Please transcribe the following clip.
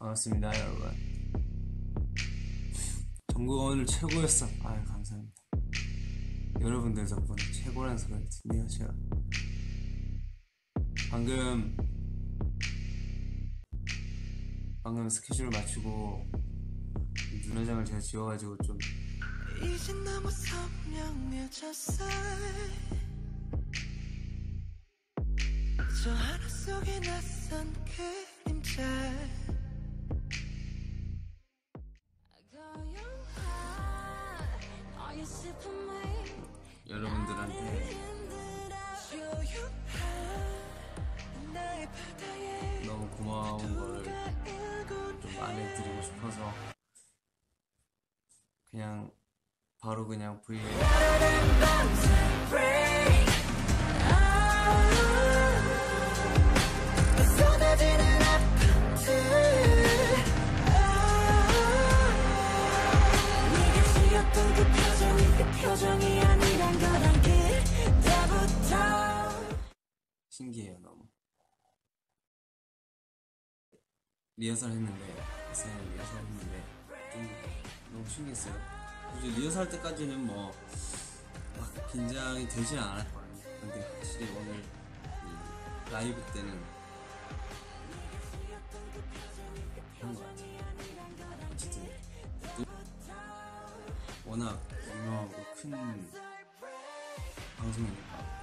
반갑습니다 여러분. 정국 오늘 최고였어. 아유 감사합니다. 여러분들 덕분에 최고라는 소리를 듣네요 제가. 방금 방금 스케줄을 맞추고 눈화장을 제가 지워가지고 좀 이제 너무 선명해졌어. 저 하루 속에 낯선 그 너무 고마운 거를 좀 말해드리고 싶어서 그냥 바로 그냥 때부터 신기해요 너무 리허설 했는데 쌤 리허설 했는데 좀 너무 신기했어요. 굳이 리허설 할 때까지는 뭐 막 긴장이 되진 않았거든요 근데 확실히 오늘 이 라이브 때는 그런 것 같아요. 어쨌든 또 워낙 유명하고 큰 방송이니까